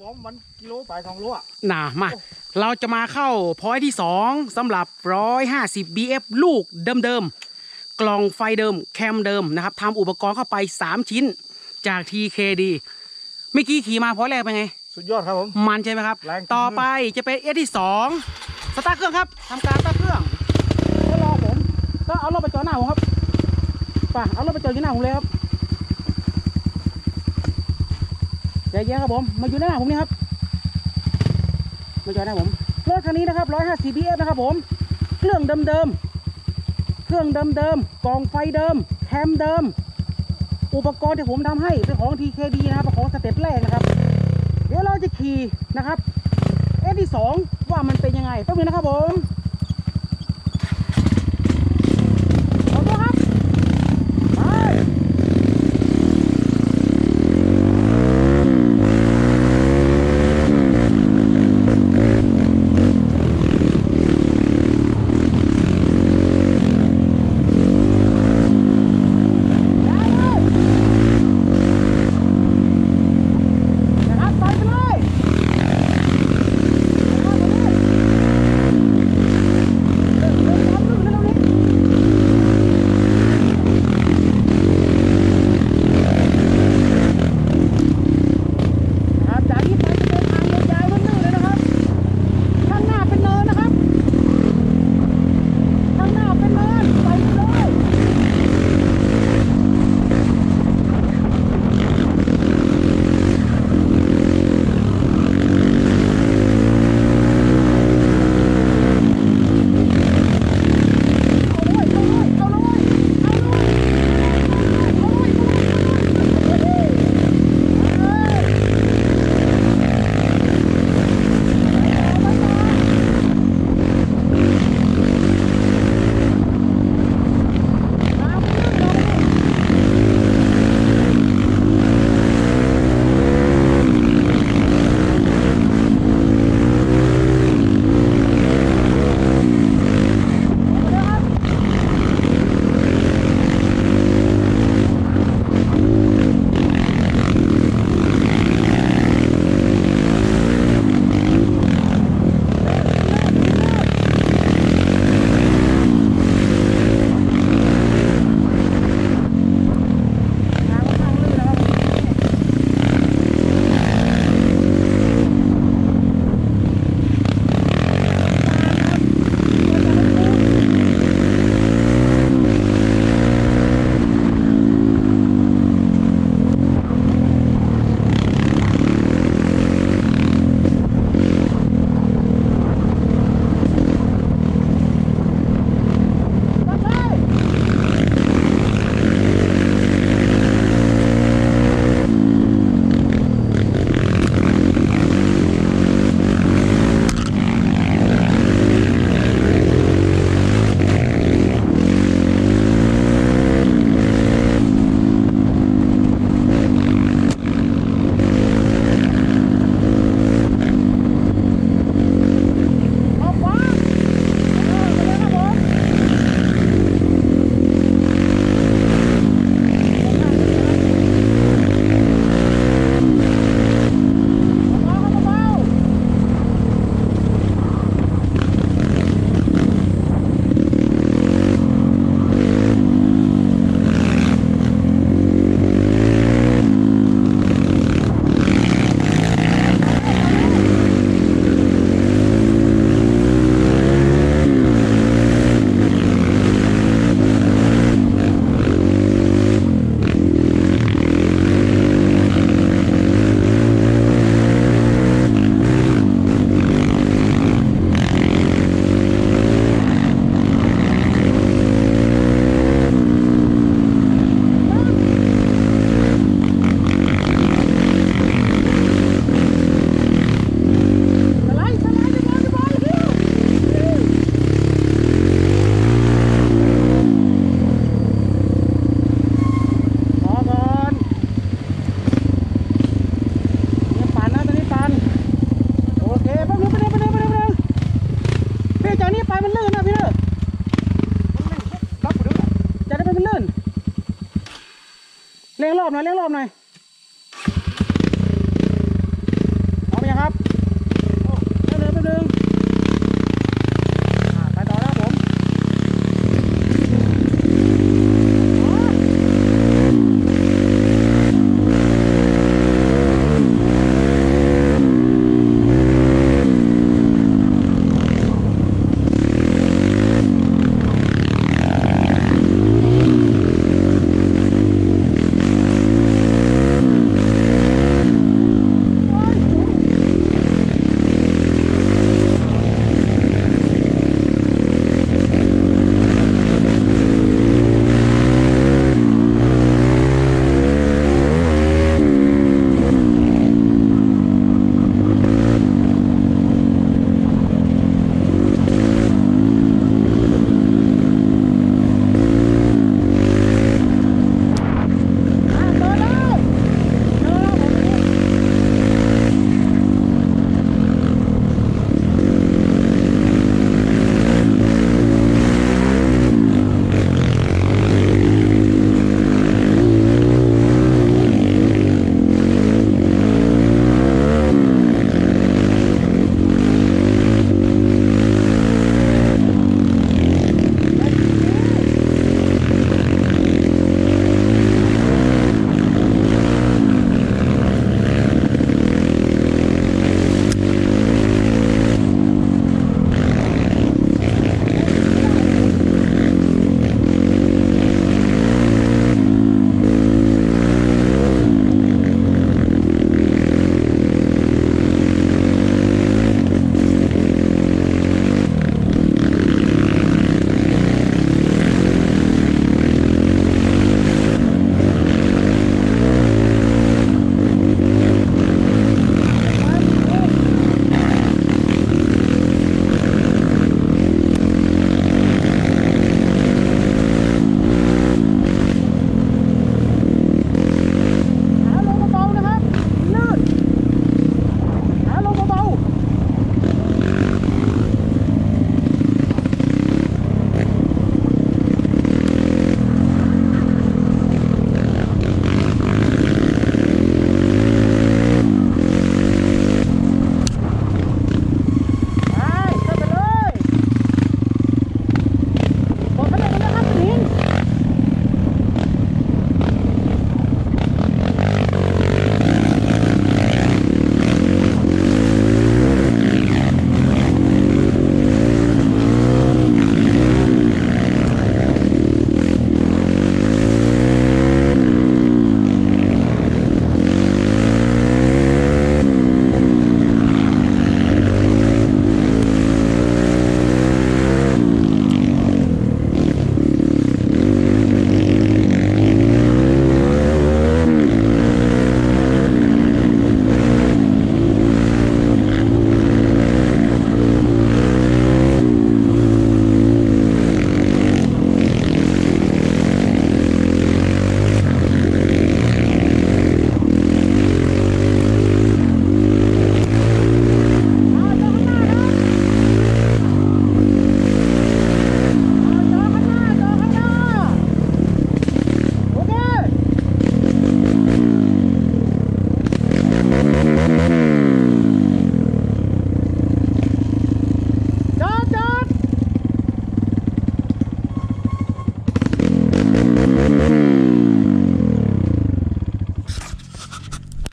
ผมมันกิโลไปสองโลอะน่ะมา เราจะมาเข้าพอยที่2สำหรับ 150 BF ลูกเดิมๆ กล่องไฟเดิม แคมเดิมนะครับทำอุปกรณ์เข้าไป 3 ชิ้นจาก TKD เมื่อกี้ขี่มาพอยแรกเป็นไง สุดยอดครับผม มันใช่ไหมครับแรงต่อไปจะเป็นเอที่สองสตาร์ทเครื่องครับทำการสตาร์ทเครื่องก็รอผมก็เอารถไปจอดหน้าผมครับป่ะเอารถไปจอดที่หน้าผมเลยครับ เย็นครับผม มาอยู่หน้าผมนี่ครับ มาจอดหน้าผม รถคันนี้นะครับ150 BF นะครับผม เครื่องเดิมๆ เครื่องเดิมๆ กล่องไฟเดิม แคมเดิม อุปกรณ์ที่ผมทำให้เป็นของ TKD นะครับเป็นของสเต็ปแรกนะครับ เดี๋ยวเราจะขี่นะครับเอที่สองว่ามันเป็นยังไงแป๊บนึงนะครับผม ไปเร็วไปเร็วไปเร็วไปเร็วไปเร็วพี่จากนี้ไปมันลื่นนะพี่เด้อจากนี้ไปมันลื่นเลี้ยงรอบหน่อยเลี้ยงรอบหน่อย